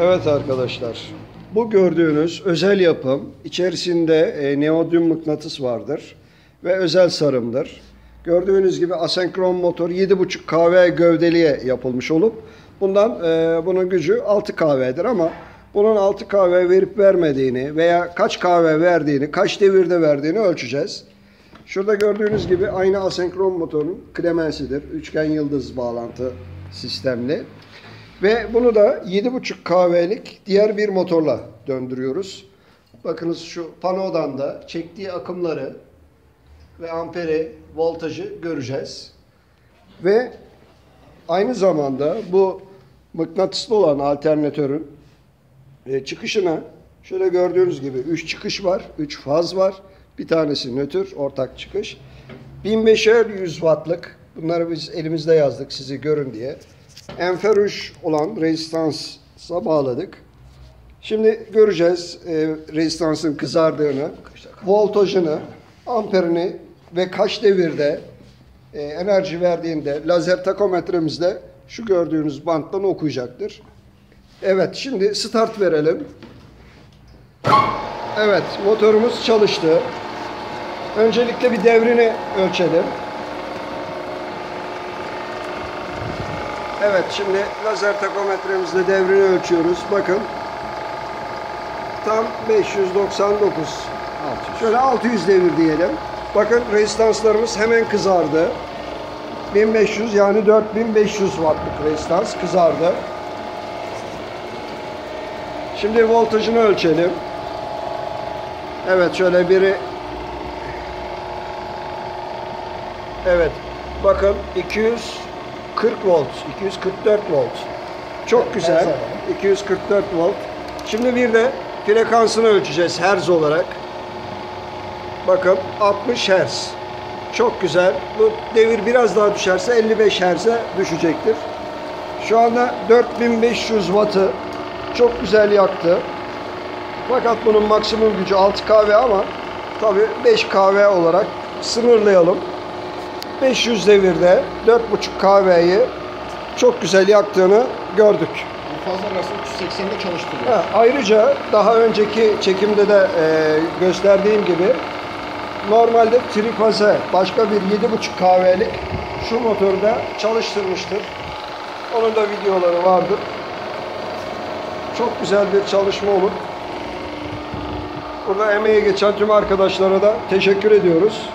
Evet arkadaşlar. Bu gördüğünüz özel yapım içerisinde e, neodyum mıknatıs vardır ve özel sarımdır. Gördüğünüz gibi asenkron motor 7.5 kW gövdeliğe yapılmış olup bundan e, bunun gücü 6 kW'dir ama bunun 6 kW verip vermediğini veya kaç kW verdiğini, kaç devirde verdiğini ölçeceğiz. Şurada gördüğünüz gibi aynı asenkron motorun klemensidir. Üçgen yıldız bağlantı sistemli. Ve bunu da 7.5 kW'lik diğer bir motorla döndürüyoruz. Bakınız şu panodan da çektiği akımları ve amperi, voltajı göreceğiz. Ve aynı zamanda bu mıknatıslı olan alternatörün e, çıkışına şöyle gördüğünüz gibi 3 çıkış var, 3 faz var. Bir tanesi nötr, ortak çıkış. 1500 100 wattlık, bunları biz elimizde yazdık sizi görün diye. Enferuş olan rezistansa bağladık. Şimdi göreceğiz e, rezistansın kızardığını, voltajını, amperini ve kaç devirde e, enerji verdiğinde lazer takometremizde şu gördüğünüz banttan okuyacaktır. Evet şimdi start verelim. Evet motorumuz çalıştı. Öncelikle bir devrini ölçelim. Evet şimdi lazer takometremizle devrini ölçüyoruz. Bakın tam 599. 600. Şöyle 600 devir diyelim. Bakın rezistanslarımız hemen kızardı. 1500 yani 4500 wattlık rezistans kızardı. Şimdi voltajını ölçelim. Evet şöyle biri Evet. Bakın 240 volt, 244 volt. Çok güzel. Hertz 244 volt. Şimdi bir de frekansını ölçeceğiz hertz olarak. Bakın 60 hertz. Çok güzel. Bu devir biraz daha düşerse 55 hertz'e düşecektir. Şu anda 4500 wattı çok güzel yaktı. Fakat bunun maksimum gücü 6 kW ama tabi 5 kW olarak sınırlayalım. 500 devirde 4,5 kW'yi çok güzel yaktığını gördük. Bu fazla arası 380'de çalıştırıyor. Ha, ayrıca daha önceki çekimde de e, gösterdiğim gibi normalde trifaze başka bir 7,5 kW'lik şu motoru da çalıştırmıştır. Onun da videoları vardır. Çok güzel bir çalışma olur. Burada emeği geçen tüm arkadaşlara da teşekkür ediyoruz.